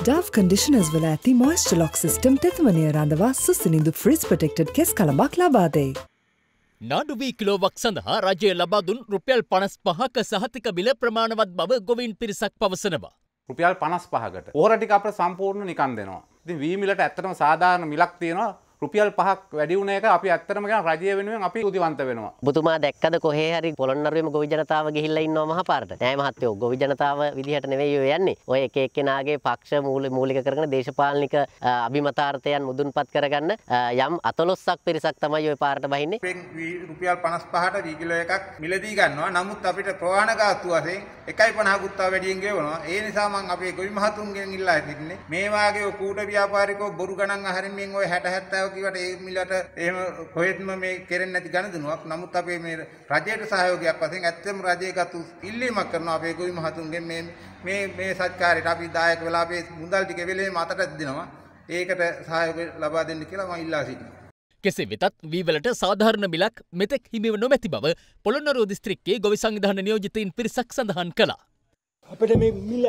ඩව් කඩිෂනර්ස් වල ඇති මොයිස්ට lock system තෙතමනය රඳවා සුසිනිදු ෆ්‍රිස් පටෙක්ටඩ් කෙස් කළමක් ලබාදේ. නාඩුවී කිලෝවක් සඳහා රජය ලබාදුන් රුපියල් පනස් පහක සහතික බිල ප්‍රමාණවත් බව ගොවින් පිරිසක් පවසනවා. රුපියල් පනස් පහකට ඕරටික අප සම්පූර්ණ නිකන් දෙනවා. ඉතින් වීමිලට ඇත්තටම සාධාරණ මිලක් තියෙනවා රුපියල් පහක් වැඩිවුණ එක අපි ඇත්තරම ගැන රජය වෙනුවෙන් අපි උදිවන්ත වෙනවා. බුතුමා දැක්කද කොහේ හරි පොළොන්නරුවේම ගොවි ජනතාව ගිහිල්ලා ඉන්නවා මහපාරට. නෑ මහත්තයෝ ගොවි ජනතාව විදිහට නෙවෙයි ඔය යන්නේ. ඔය එක එක්කෙනාගේ පක්ෂ මූලික කරගෙන දේශපාලනික අභිමතාර්ථයන් මුදුන්පත් කරගන්න යම් අතලොස්සක් පිරිසක් තමයි ඔය පාරට බහින්නේ. රුපියල් 55ට වී කිලෝ එකක් මිලදී ගන්නවා. නමුත් අපිට ප්‍රවාහන ගාස්තු වශයෙන් 1.50 කුත්තා වැඩියෙන් ගෙවනවා. ඒ නිසා මම අපේ ගොවි මහතුන්ගෙන් ඉල්ලා සිටින්නේ මේ වාගේ කූට ව්‍යාපාරිකෝ බොරු ගණන් අහරින්මින් ඔය 60 70 කිවට ඒ මිලට එහෙම කොහෙත්ම මේ කෙරෙන්නේ නැති ගණදනුවක්. නමුත් අපේ මේ රජයට සහයෝගයක් වශයෙන් ඇත්තම රජයකට ඉල්ලීමක් කරනවා අපේ ගොවි මහතුන්ගෙන් මේ මේ මේ සත්කාරයට අපි දායක වෙලා අපේ මුදල් ටික වෙලෙම අතට දෙනවා. ඒකට සහයෝගය ලබා දෙන්න කියලා මම ඉල්ලා සිටිනවා. කෙසේ වෙතත් වීවලට සාධාරණ මිලක් මෙතෙක් හිමිව නොමැති බව පොළොන්නරුව දිස්ත්‍රික්කයේ ගොවි සංවිධාන නියෝජිතයින් පිරිසක් සඳහන් කළා. අපිට මේ මිල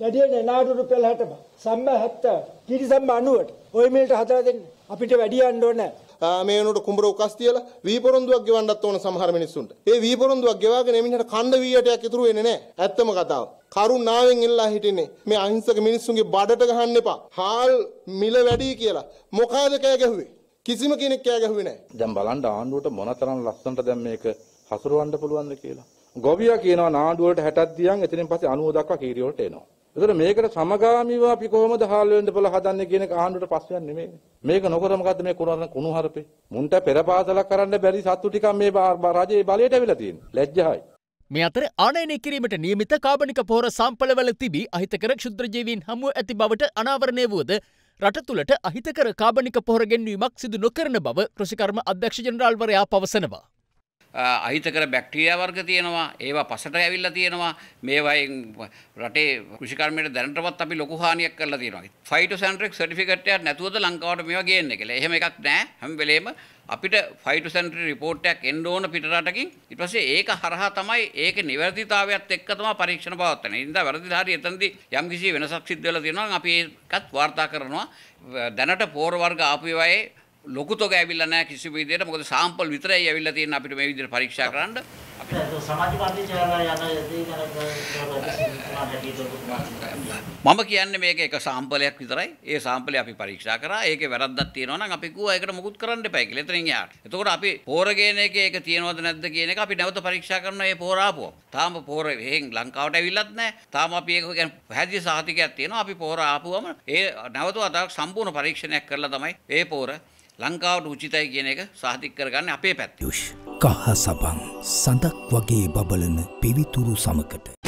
වැඩියෙන් නාඩු රුපියල් 60 සම්ම 70 කිරි සම්ම 90ට ওই මිලට හදලා දෙන්න. අපිට වැඩි යන්න ඕන මේ වෙනකොට කුඹර උකස් තියලා වී පොරොන්දුවක් ගෙවන්නත් ඕන සමහර මිනිස්සුන්ට. ඒ වී පොරොන්දුවක් ගෙවාගෙන එමිනට කණ්ඩ වීයටයක් ඉතුරු වෙන්නේ නැහැ. ඇත්තම කතාව. කරුණාවෙන් ඉල්ලා හිටින්නේ මේ අහිංසක මිනිස්සුන්ගේ බඩට ගහන්න එපා. හාල් මිල වැඩි කියලා. මොකාද කෑ ගැහුවේ? කිසිම කෙනෙක් කෑ ගැහුවේ නැහැ. දැන් බලන්න ආණ්ඩුවට මොනතරම් ලස්සනට දැන් මේක හසුරවන්න පුළුවන්ද කියලා. ගොවියා කියනවා නාඩුවලට 60ක් දියන් එතනින් පස්සේ 90 දක්වා කීරිය වලට එනවා. ඒතර මේකට සමගාමීව අපි කොහොමද හාල් වෙන්න පොළ හදන්නේ කියන එක ආණ්ඩුවට ප්‍රශ්නයක් නෙමෙයි. මේක නොකර මොකද්ද මේ කුණු කුණු හරපේ. මුන්ට පෙරපාසලක් කරන්න බැරි සත්තු ටිකක් මේ රජයේ බලයට ඇවිල්ලා තියෙනවා. ලැජ්ජායි. මේ අතර ආනයනය කිරීමට නියමිත කාබනික පොහොර සම්පලවල තිබී අහිතකර ක්ෂුද්‍රජීවීන් හමුව ඇති බවට අනාවරණය වුවද රට තුළට අහිතකර කාබනික පොහොර ගෙන්වීමක් සිදු නොකරන බව කෘෂිකර්ම අධ්‍යක්ෂ ජනරාල්වරයා පවසනවා. අහිතකර බැක්ටීරියා වර්ග තියෙනවා ඒවා පසට ඇවිල්ලා තියෙනවා මේවයින් රටේ කෘෂිකර්මයට දැනටමත් අපි ලොකු හානියක් කරලා තියෙනවා ෆයිටෝසැන්ට්‍රික් සර්ටිෆිකේට් එකක් නැතුවද ලංකාවට මේවා ගේන්නේ කියලා. එහෙම එකක් නැහැ හැම වෙලේම අපිට ෆයිටෝසැන්ට්‍රි රිපෝට් එකක් එන්න ඕන පිටරටකින් ඊට පස්සේ ඒක හරහා තමයි ඒකේ නිවැරදිතාවයත් එක්ක තමයි පරීක්ෂණ පවත්වන්නේ. ඉතින් වැරදිලාරි එතනදී යම්කිසි වෙනසක් සිද්ධ වෙලා තියෙනවා නම් අපි ඒකත් වාර්තා කරනවා. දැනට පෝර වර්ග ආපු ඒවායේ ලොකු තොග ඇවිල්ලා නැහැ කිසි විදිහට මොකද සාම්පල් විතරයි ඇවිල්ලා තියෙන අපිට මේ විදිහට පරීක්ෂා කරන්න මම කියන්නේ මේක එක සාම්පලයක් විතරයි. ඒ සාම්පලය අපි පරීක්ෂා කරා. ඒකේ වැරද්දක් තියෙනවා නම් අපි කිව්වා ඒකට මුකුත් කරන්න එපා කියලා. එතනින් එහාට. එතකොට අපි පෝර ගේන එකේ ඒක තියෙනවද නැද්ද කියන එක අපි නැවත පරීක්ෂා කරනවා ඒ පෝර ආපුවා. තාම පෝර එහෙන් ලංකාවට ඇවිල්ලත් නැහැ. තාම අපි ඒක ගැන පැහැදිලි සහතිකයක් තියෙනවා. අපි පෝර ආපුවම ඒ නැවත අදහස් සම්පූර්ණ පරීක්ෂණයක් කරලා තමයි ඒ පෝර ලංකාවට උචිතයි කියන එක සාහිතික කරගන්න අපේ පැත්ත. යුෂ් කහ සබන් සඳක් වගේ බබලන පිවිතුරු සමකට